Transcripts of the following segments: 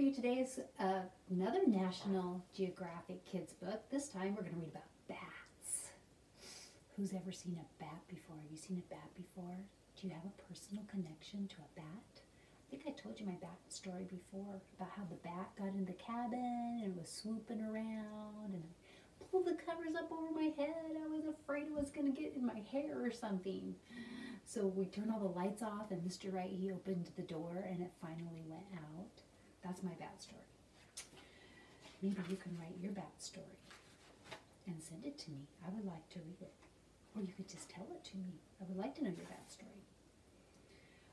for you today is uh, another National Geographic kids book. This time we're going to read about bats. Who's ever seen a bat before? Have you seen a bat before? Do you have a personal connection to a bat? I think I told you my bat story before about how the bat got in the cabin and was swooping around and pulled the covers up over my head. I was afraid it was going to get in my hair or something. So we turned all the lights off and Mr. Wright, he opened the door and it finally went out. That's my bat story. Maybe you can write your bat story and send it to me. I would like to read it. Or you could just tell it to me. I would like to know your bat story.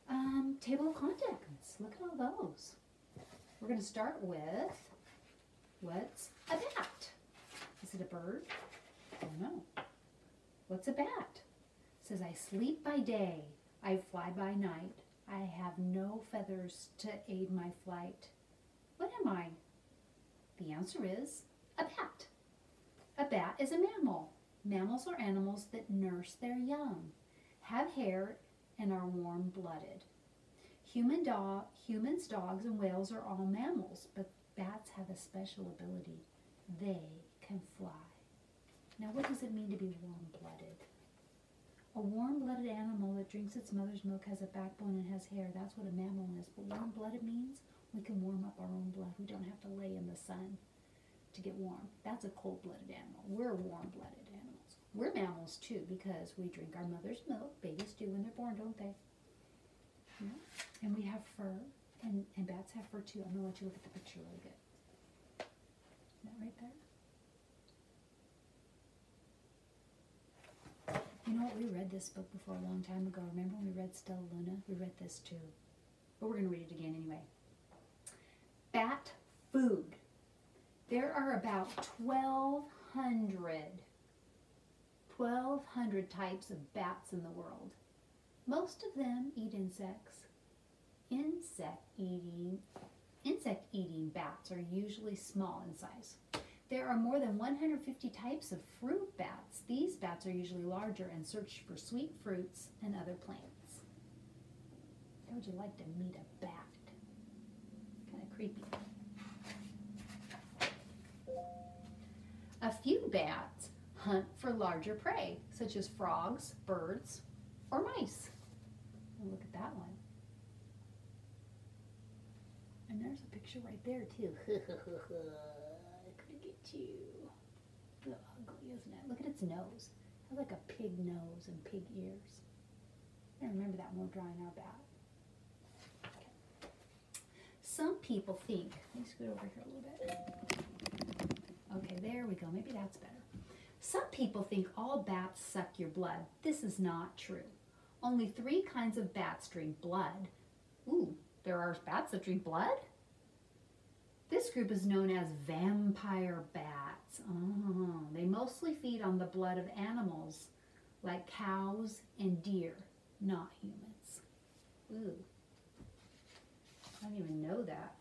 Um, table of contents. Look at all those. We're going to start with what's a bat? Is it a bird? I don't know. What's a bat? says, I sleep by day, I fly by night. I have no feathers to aid my flight. What am I? The answer is a bat. A bat is a mammal. Mammals are animals that nurse their young, have hair, and are warm blooded. Human dog, humans, dogs, and whales are all mammals, but bats have a special ability. They can fly. Now, what does it mean to be warm blooded? A warm-blooded animal that drinks its mother's milk has a backbone and has hair. That's what a mammal is. But warm-blooded means we can warm up our own blood. We don't have to lay in the sun to get warm. That's a cold-blooded animal. We're warm-blooded animals. We're mammals too because we drink our mother's milk. Babies do when they're born, don't they? Yeah. And we have fur, and, and bats have fur too. I'm going to let you look at the picture really good. Is that right there? You know what? We read this book before a long time ago. Remember when we read Stella Luna? We read this too. But we're going to read it again anyway. Bat food. There are about 1,200, 1,200 types of bats in the world. Most of them eat insects. Insect eating, insect eating bats are usually small in size. There are more than 150 types of fruit bats. These bats are usually larger and search for sweet fruits and other plants. How would you like to meet a bat? Creepy. A few bats hunt for larger prey, such as frogs, birds, or mice. look at that one. And there's a picture right there too. I could get you. Ugly, isn't it? Look at its nose. It has like a pig nose and pig ears. I remember that when we're drawing our bat. Some people think, let me scoot over here a little bit. Okay, there we go. Maybe that's better. Some people think all bats suck your blood. This is not true. Only three kinds of bats drink blood. Ooh, there are bats that drink blood? This group is known as vampire bats. Oh, they mostly feed on the blood of animals like cows and deer, not humans. Ooh. I didn't even know that.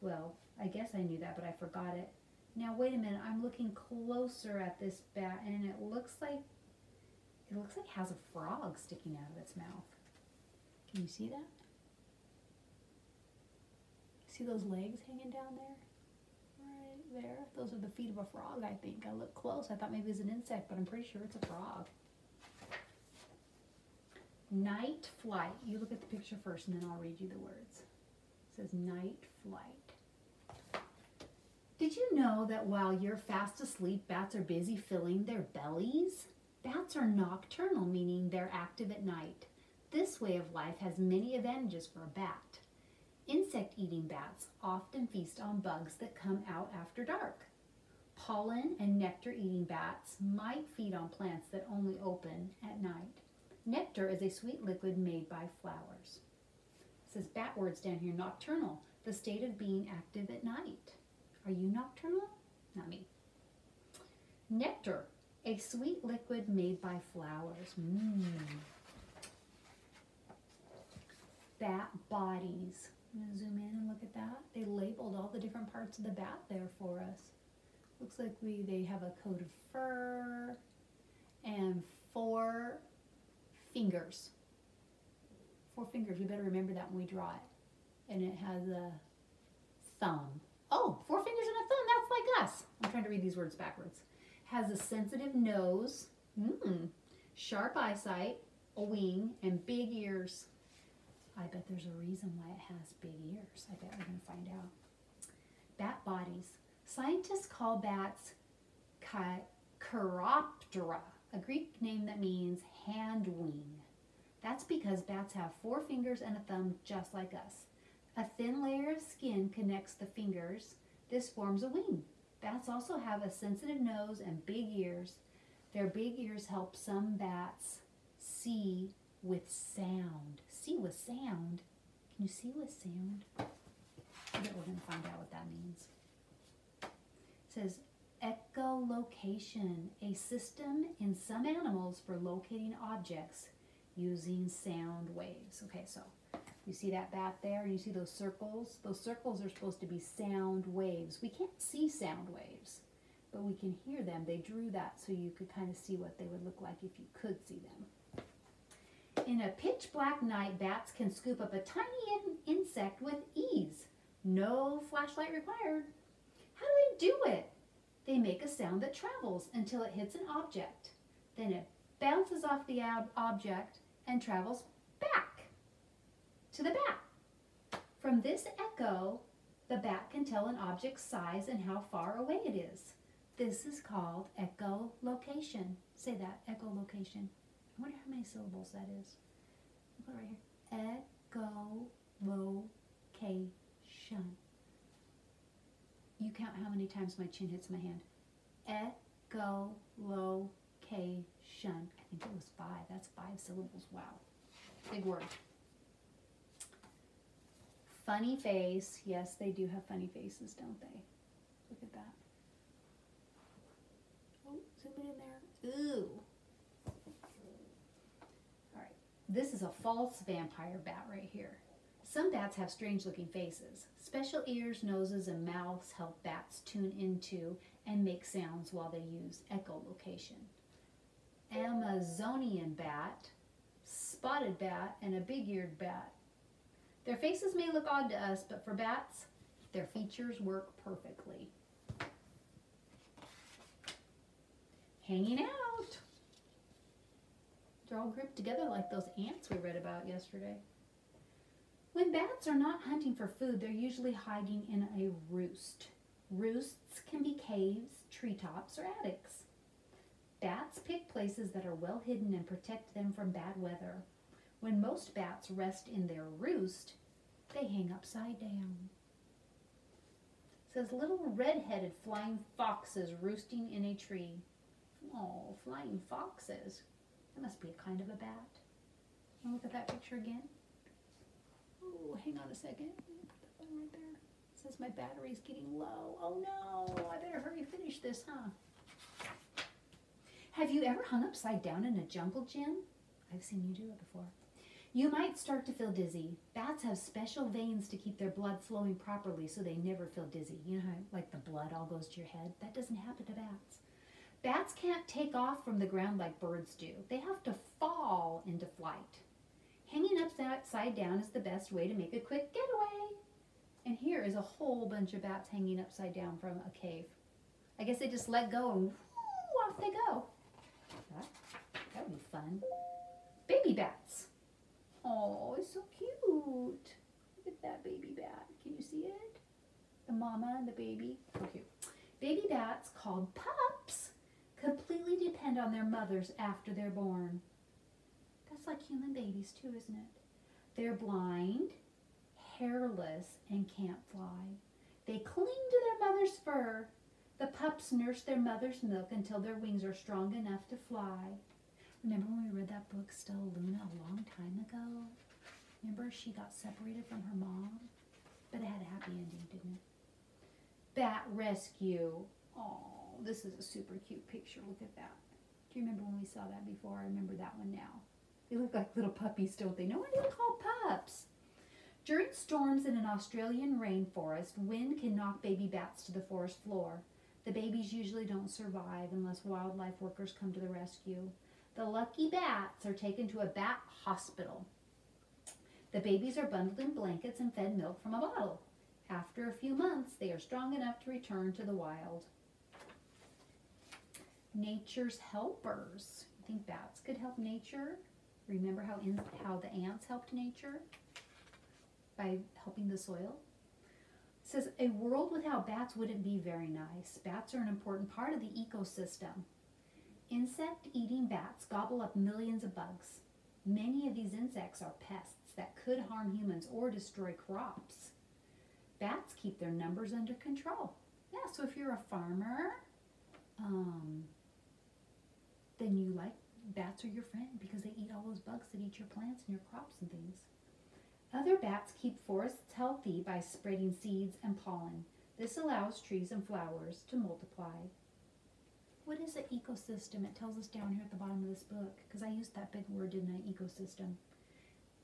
Well, I guess I knew that, but I forgot it. Now, wait a minute. I'm looking closer at this bat, and it looks like it looks like it has a frog sticking out of its mouth. Can you see that? See those legs hanging down there? Right there. Those are the feet of a frog, I think. I look close. I thought maybe it was an insect, but I'm pretty sure it's a frog. Night flight. You look at the picture first and then I'll read you the words. It says night flight. Did you know that while you're fast asleep, bats are busy filling their bellies? Bats are nocturnal, meaning they're active at night. This way of life has many advantages for a bat. Insect-eating bats often feast on bugs that come out after dark. Pollen and nectar-eating bats might feed on plants that only open at night. Nectar is a sweet liquid made by flowers. Says bat words down here, nocturnal, the state of being active at night. Are you nocturnal? Not me. Nectar, a sweet liquid made by flowers. Mmm. Bat bodies. I'm going to zoom in and look at that. They labeled all the different parts of the bat there for us. Looks like we they have a coat of fur and four fingers. Four fingers. We better remember that when we draw it. And it has a thumb. Oh, four fingers and a thumb, that's like us. I'm trying to read these words backwards. Has a sensitive nose, mm, sharp eyesight, a wing, and big ears. I bet there's a reason why it has big ears. I bet we're going to find out. Bat bodies. Scientists call bats Chiroptera, a Greek name that means hand wing. That's because bats have four fingers and a thumb just like us. A thin layer of skin connects the fingers. This forms a wing. Bats also have a sensitive nose and big ears. Their big ears help some bats see with sound. See with sound? Can you see with sound? I bet we're going to find out what that means. It says echolocation, a system in some animals for locating objects using sound waves. Okay, so you see that bat there? And you see those circles? Those circles are supposed to be sound waves. We can't see sound waves, but we can hear them. They drew that so you could kind of see what they would look like if you could see them. In a pitch black night, bats can scoop up a tiny in insect with ease. No flashlight required. How do they do it? They make a sound that travels until it hits an object. Then it bounces off the ob object and travels back to the bat. From this echo, the bat can tell an object's size and how far away it is. This is called echolocation. Say that, echolocation. I wonder how many syllables that is. It right here. Echolocation. You count how many times my chin hits my hand. Echolocation. I think it was five. That's five syllables. Wow. Big word. Funny face. Yes, they do have funny faces, don't they? Look at that. Oh, zoom it in there. Ooh. All right. This is a false vampire bat right here. Some bats have strange looking faces. Special ears, noses, and mouths help bats tune into and make sounds while they use echolocation. Amazonian bat, spotted bat, and a big-eared bat. Their faces may look odd to us, but for bats, their features work perfectly. Hanging out. They're all grouped together like those ants we read about yesterday. When bats are not hunting for food, they're usually hiding in a roost. Roosts can be caves, treetops, or attics. Bats pick places that are well hidden and protect them from bad weather. When most bats rest in their roost, they hang upside down. It says little red-headed flying foxes roosting in a tree. Oh, flying foxes. That must be a kind of a bat. Look at that picture again. Oh, hang on a second. Put that one right there. It says my battery's getting low. Oh no, I better hurry finish this, huh? Have you ever hung upside down in a jungle gym? I've seen you do it before. You might start to feel dizzy. Bats have special veins to keep their blood flowing properly so they never feel dizzy. You know how like the blood all goes to your head? That doesn't happen to bats. Bats can't take off from the ground like birds do. They have to fall into flight. Hanging upside down is the best way to make a quick getaway. And here is a whole bunch of bats hanging upside down from a cave. I guess they just let go and whoo, off they go. That, that would be fun. Baby bats. Oh, it's so cute. Look at that baby bat. Can you see it? The mama and the baby. So cute. Baby bats, called pups, completely depend on their mothers after they're born. That's like human babies too, isn't it? They're blind, hairless, and can't fly. They cling to their mother's fur. The pups nurse their mother's milk until their wings are strong enough to fly. Remember when we read that book, Stella Luna, a long time ago? Remember she got separated from her mom? But it had a happy ending, didn't it? Bat rescue. Oh, this is a super cute picture. Look at that. Do you remember when we saw that before? I remember that one now. They look like little puppies, don't they? No one even called pups. During storms in an Australian rainforest, wind can knock baby bats to the forest floor. The babies usually don't survive unless wildlife workers come to the rescue. The lucky bats are taken to a bat hospital. The babies are bundled in blankets and fed milk from a bottle. After a few months, they are strong enough to return to the wild. Nature's helpers. You think bats could help nature? Remember how in, how the ants helped nature by helping the soil? It says a world without bats wouldn't be very nice. Bats are an important part of the ecosystem. Insect eating bats gobble up millions of bugs. Many of these insects are pests that could harm humans or destroy crops. Bats keep their numbers under control. Yeah, so if you're a farmer, um, then you like bats are your friend because they eat all those bugs that eat your plants and your crops and things. Other bats keep forests healthy by spreading seeds and pollen. This allows trees and flowers to multiply. What is an ecosystem? It tells us down here at the bottom of this book because I used that big word, didn't I? Ecosystem.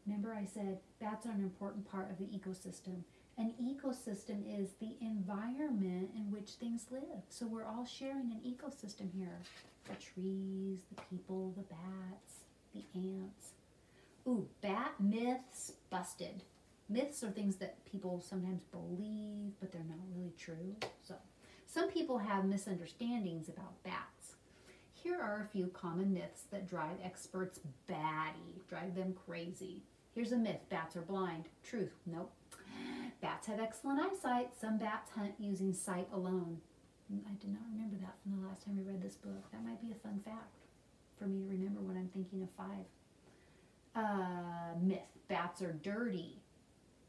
Remember, I said bats are an important part of the ecosystem. An ecosystem is the environment in which things live. So we're all sharing an ecosystem here the trees, the people, the bats, the ants. Ooh, bat myths busted. Myths are things that people sometimes believe, but they're not really true. So, some people have misunderstandings about bats. Here are a few common myths that drive experts batty, drive them crazy. Here's a myth bats are blind. Truth, nope. Bats have excellent eyesight. Some bats hunt using sight alone. I did not remember that from the last time we read this book. That might be a fun fact for me to remember when I'm thinking of five. Uh, myth bats are dirty.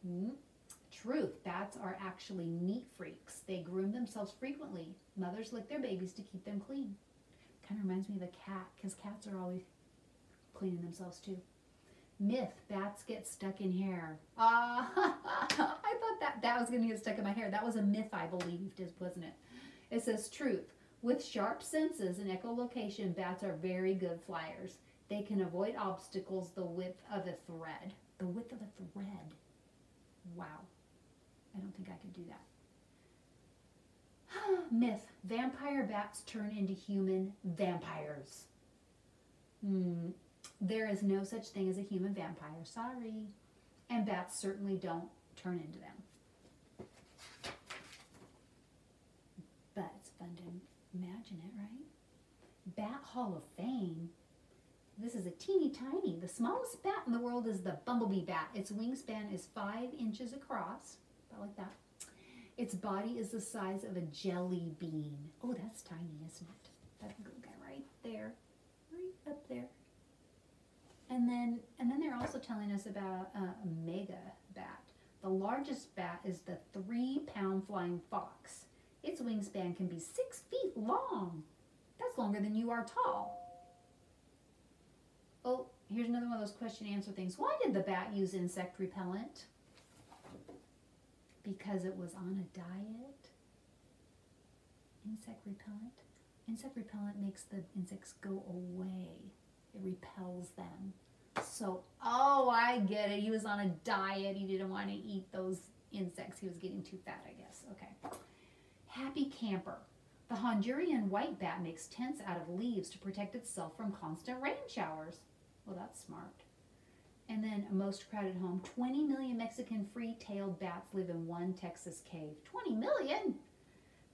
Hmm? Truth bats are actually neat freaks. They groom themselves frequently. Mothers lick their babies to keep them clean. Kind of reminds me of a cat because cats are always cleaning themselves too. Myth bats get stuck in hair. Ah, uh, I thought that that was going to get stuck in my hair. That was a myth I believed, wasn't it? It says truth. With sharp senses and echolocation, bats are very good flyers. They can avoid obstacles the width of a thread. The width of a thread. Wow. I don't think I could do that. Myth. Vampire bats turn into human vampires. Hmm. There is no such thing as a human vampire. Sorry. And bats certainly don't turn into them. But it's fun to imagine it, right? Bat Hall of Fame. This is a teeny tiny. The smallest bat in the world is the bumblebee bat. Its wingspan is five inches across, like that. Its body is the size of a jelly bean. Oh, that's tiny, isn't it? That guy right there, right up there. And then, and then they're also telling us about uh, a mega bat. The largest bat is the three-pound flying fox. Its wingspan can be six feet long. That's longer than you are tall. Oh, here's another one of those question answer things. Why did the bat use insect repellent? Because it was on a diet. Insect repellent. Insect repellent makes the insects go away. It repels them. So, oh, I get it. He was on a diet. He didn't want to eat those insects. He was getting too fat, I guess. Okay. Happy Camper. The Honduran white bat makes tents out of leaves to protect itself from constant rain showers. Well, that's smart. And then a most crowded home. 20 million Mexican free-tailed bats live in one Texas cave. 20 million?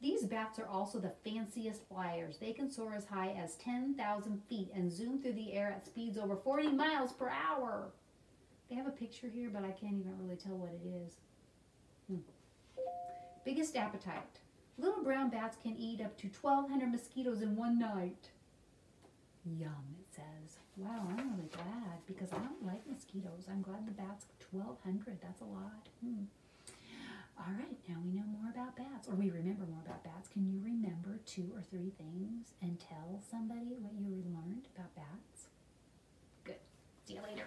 These bats are also the fanciest flyers. They can soar as high as 10,000 feet and zoom through the air at speeds over 40 miles per hour. They have a picture here, but I can't even really tell what it is. Hmm. Biggest appetite. Little brown bats can eat up to 1,200 mosquitoes in one night. Yum, it says. Wow, I'm really glad because I don't like mosquitoes. I'm glad the bats, 1,200, that's a lot. Hmm. All right, now we know more about bats, or we remember more about bats. Can you remember two or three things and tell somebody what you learned about bats? Good. See you later.